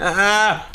ah,